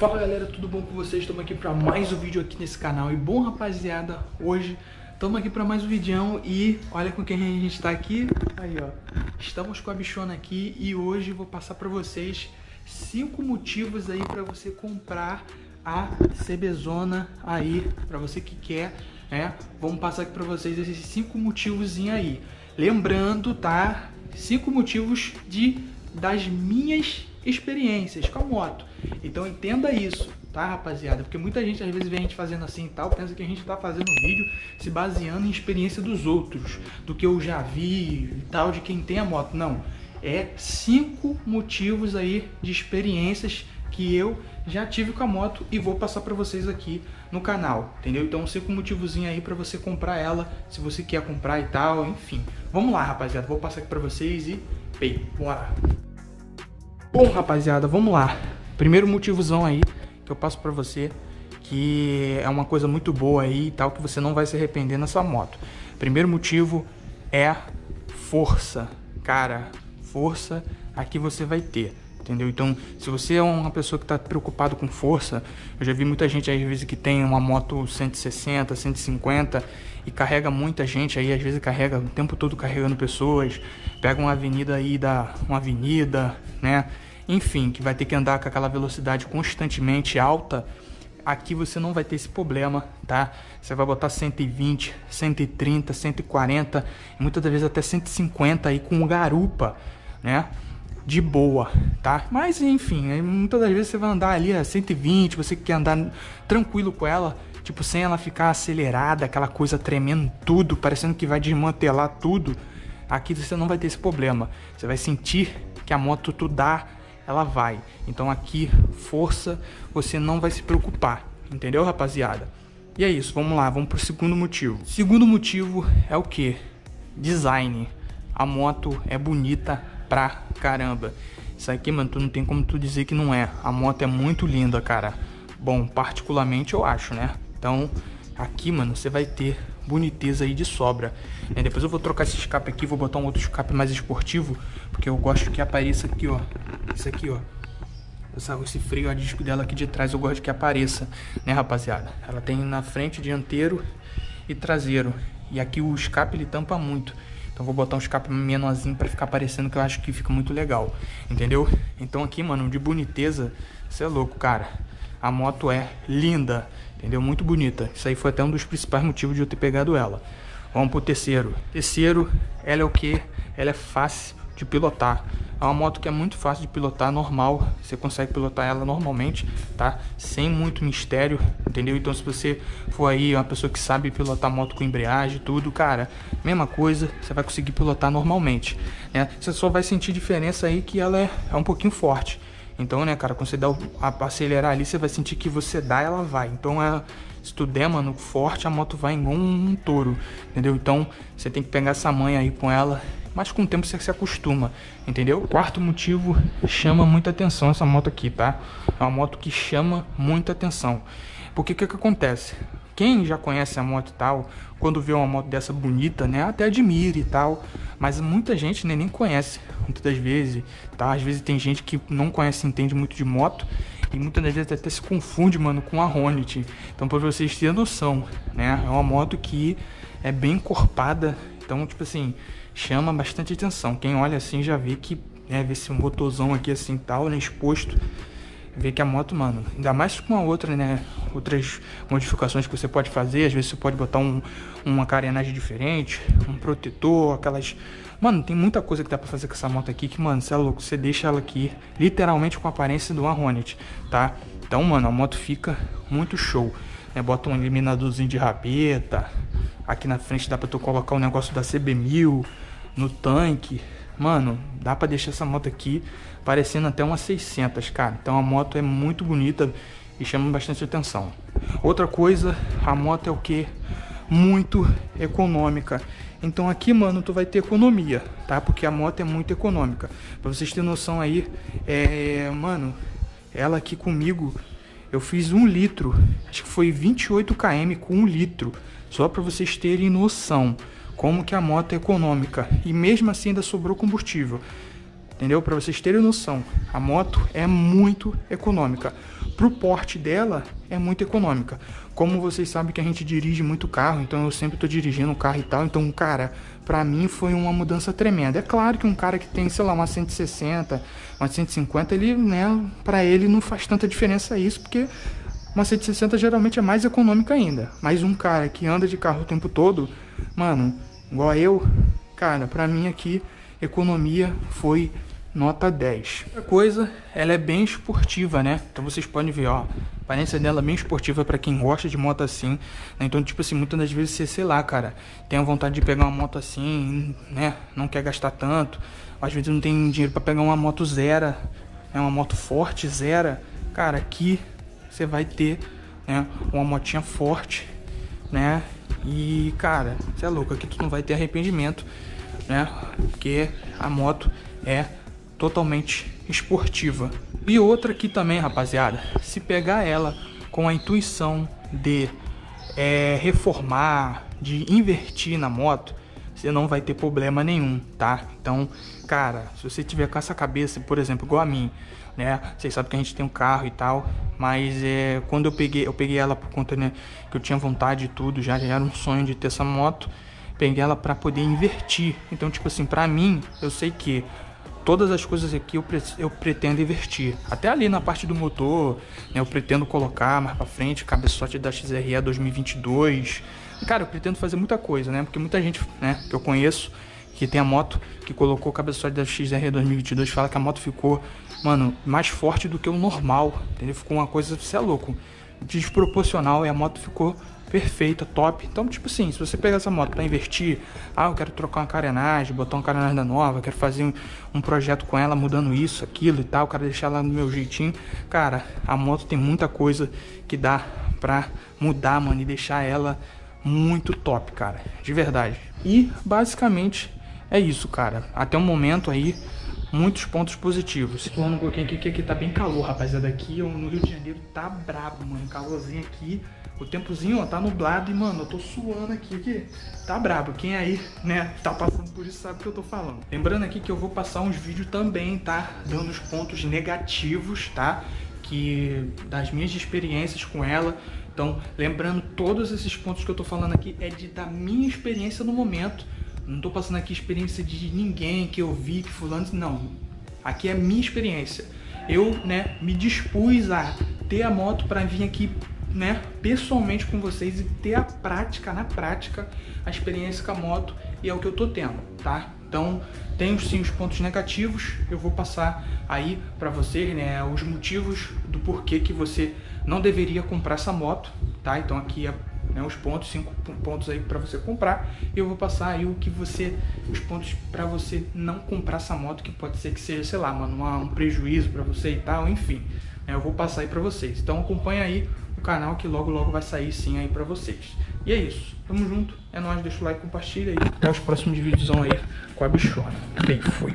Fala galera, tudo bom com vocês? Estamos aqui para mais um vídeo aqui nesse canal. E bom rapaziada, hoje estamos aqui para mais um vídeo e olha com quem a gente está aqui. Aí ó, estamos com a bichona aqui e hoje vou passar para vocês cinco motivos aí para você comprar a CBzona aí, para você que quer, né? Vamos passar aqui para vocês esses cinco motivos aí. Lembrando, tá? Cinco motivos de das minhas experiências com a moto. Então entenda isso, tá, rapaziada? Porque muita gente às vezes vê a gente fazendo assim e tal, pensa que a gente tá fazendo vídeo se baseando em experiência dos outros, do que eu já vi e tal, de quem tem a moto. Não. É cinco motivos aí de experiências que eu já tive com a moto e vou passar para vocês aqui no canal, entendeu? Então cinco motivozinho aí para você comprar ela, se você quer comprar e tal, enfim. Vamos lá, rapaziada, vou passar aqui para vocês e bem, bora. Bom, rapaziada, vamos lá. Primeiro motivozão aí que eu passo para você, que é uma coisa muito boa aí e tal, que você não vai se arrepender nessa moto. Primeiro motivo é força. Cara, força aqui você vai ter. Entendeu? Então, se você é uma pessoa que está preocupado com força, eu já vi muita gente aí, às vezes que tem uma moto 160, 150 e carrega muita gente aí, às vezes carrega o tempo todo carregando pessoas, pega uma avenida aí da uma avenida, né? Enfim, que vai ter que andar com aquela velocidade constantemente alta. Aqui você não vai ter esse problema, tá? Você vai botar 120, 130, 140, muitas das vezes até 150 aí com garupa, né? De boa, tá? Mas enfim, muitas das vezes você vai andar ali a 120, você quer andar tranquilo com ela, tipo sem ela ficar acelerada, aquela coisa tremendo tudo, parecendo que vai desmantelar tudo. Aqui você não vai ter esse problema. Você vai sentir que a moto tu dá, ela vai. Então aqui força, você não vai se preocupar, entendeu, rapaziada? E é isso, vamos lá, vamos pro segundo motivo. Segundo motivo é o que? Design. A moto é bonita pra caramba. Isso aqui, mano, tu não tem como tu dizer que não é. A moto é muito linda, cara. Bom, particularmente eu acho, né? Então, aqui, mano, você vai ter boniteza aí de sobra. É, depois eu vou trocar esse escape aqui, vou botar um outro escape mais esportivo, porque eu gosto que apareça aqui, ó. Isso aqui, ó. Essa, esse freio a disco dela aqui de trás eu gosto que apareça, né, rapaziada? Ela tem na frente, dianteiro e traseiro. E aqui o escape ele tampa muito. Então vou botar um escape menorzinho para ficar parecendo que eu acho que fica muito legal, entendeu? Então aqui, mano, de boniteza, você é louco, cara. A moto é linda, entendeu? Muito bonita. Isso aí foi até um dos principais motivos de eu ter pegado ela. Vamos pro terceiro. Terceiro, ela é o que? Ela é fácil de pilotar. É uma moto que é muito fácil de pilotar, normal. Você consegue pilotar ela normalmente, tá? Sem muito mistério, entendeu? Então se você for aí uma pessoa que sabe pilotar moto com embreagem tudo, cara, mesma coisa, você vai conseguir pilotar normalmente, né? Você só vai sentir diferença aí que ela é, é um pouquinho forte. Então, né, cara, quando você dá o, a, acelerar ali, você vai sentir que você dá, ela vai. Então, é, se tu der, mano, forte, a moto vai igual um, um touro, entendeu? Então, você tem que pegar essa manha aí com ela mas com o tempo você se acostuma, entendeu? Quarto motivo, chama muita atenção essa moto aqui, tá? É uma moto que chama muita atenção. Porque o que, que acontece? Quem já conhece a moto e tal, quando vê uma moto dessa bonita, né, até admira e tal, mas muita gente né, nem conhece, muitas das vezes, tá? Às vezes tem gente que não conhece, entende muito de moto e muitas das vezes até se confunde, mano, com a Hornet. Então, para vocês terem noção, né, é uma moto que é bem encorpada, então, tipo assim, chama bastante atenção. Quem olha assim já vê que, né, vê esse motorzão aqui assim tal, né, exposto, vê que a moto, mano, ainda mais com a outra, né, outras modificações que você pode fazer, às vezes você pode botar um, uma carenagem diferente, um protetor, aquelas... Mano, tem muita coisa que dá pra fazer com essa moto aqui que, mano, você é louco, você deixa ela aqui literalmente com a aparência do Hornet, tá? Então, mano, a moto fica muito show. Né? Bota um eliminadorzinho de rabeta, aqui na frente dá pra tu colocar o um negócio da CB1000, no tanque. Mano, dá pra deixar essa moto aqui parecendo até uma 600, cara. Então a moto é muito bonita e chama bastante atenção. Outra coisa, a moto é o que? Muito econômica. Então aqui, mano, tu vai ter economia, tá? Porque a moto é muito econômica. Pra vocês terem noção aí, é... Mano, ela aqui comigo, eu fiz um litro. Acho que foi 28 km com um litro. Só pra vocês terem noção como que a moto é econômica e mesmo assim ainda sobrou combustível. Entendeu? Para vocês terem noção, a moto é muito econômica. Pro porte dela é muito econômica. Como vocês sabem que a gente dirige muito carro, então eu sempre tô dirigindo um carro e tal, então, cara, para mim foi uma mudança tremenda. É claro que um cara que tem, sei lá, uma 160, uma 150, ele, né, para ele não faz tanta diferença isso, porque uma 160 geralmente é mais econômica ainda. Mas um cara que anda de carro o tempo todo, mano, igual eu, cara, pra mim aqui, economia foi nota 10. Outra coisa, ela é bem esportiva, né? Então vocês podem ver, ó, a aparência dela é bem esportiva para quem gosta de moto assim. Né? Então, tipo assim, muitas das vezes você, sei lá, cara, tem a vontade de pegar uma moto assim, né? Não quer gastar tanto. Às vezes não tem dinheiro para pegar uma moto zero, né? Uma moto forte, zero. Cara, aqui você vai ter, né? Uma motinha forte, né? E, cara, você é louco, aqui tu não vai ter arrependimento, né? Porque a moto é totalmente esportiva. E outra aqui também, rapaziada, se pegar ela com a intuição de é, reformar, de invertir na moto, você não vai ter problema nenhum, tá? Então, cara, se você tiver com essa cabeça, por exemplo, igual a mim, né? Vocês sabem que a gente tem um carro e tal, mas é, quando eu peguei, eu peguei ela por conta né, que eu tinha vontade de tudo, já, já era um sonho de ter essa moto, peguei ela para poder invertir. Então, tipo assim, para mim, eu sei que todas as coisas aqui eu, pre eu pretendo investir. Até ali na parte do motor, né, eu pretendo colocar mais para frente cabeçote da XRE 2022. cara, eu pretendo fazer muita coisa, né? Porque muita gente, né, que eu conheço que tem a moto que colocou o cabeçote da XR 2022 fala que a moto ficou, mano, mais forte do que o normal, entendeu? Ficou uma coisa, você é louco, desproporcional e a moto ficou perfeita, top. Então, tipo assim, se você pegar essa moto para investir, ah, eu quero trocar uma carenagem, botar uma carenagem da nova, quero fazer um, um, projeto com ela, mudando isso, aquilo e tal, quero deixar ela no meu jeitinho. Cara, a moto tem muita coisa que dá pra mudar, mano, e deixar ela muito top, cara, de verdade. E basicamente é isso, cara. Até o momento aí, muitos pontos positivos. Falando um pouquinho aqui, que aqui tá bem calor, rapaziada. Aqui no Rio de Janeiro tá brabo, mano. Calorzinho aqui. O tempozinho, ó, tá nublado e, mano, eu tô suando aqui, tá brabo. Quem aí, né, tá passando por isso sabe o que eu tô falando. Lembrando aqui que eu vou passar uns vídeos também, tá? Dando os pontos negativos, tá? Que das minhas experiências com ela. Então, lembrando, todos esses pontos que eu tô falando aqui é de, da minha experiência no momento. Não tô passando aqui experiência de ninguém que eu vi, que fulano... Não. Aqui é minha experiência. Eu, né, me dispus a ter a moto para vir aqui né, pessoalmente com vocês e ter a prática, na prática, a experiência com a moto e é o que eu tô tendo, tá? Então, tem sim os pontos negativos, eu vou passar aí para vocês, né, os motivos do porquê que você não deveria comprar essa moto, tá? Então aqui é né, os pontos, cinco pontos aí para você comprar. E eu vou passar aí o que você, os pontos para você não comprar essa moto, que pode ser que seja, sei lá, mano, um prejuízo para você e tal, enfim. Né, eu vou passar aí para vocês. Então acompanha aí o canal que logo logo vai sair sim aí pra vocês. E é isso. Tamo junto. É nóis. Deixa o like, compartilha aí. Até os próximos vídeos aí com a bichona. Bem, fui.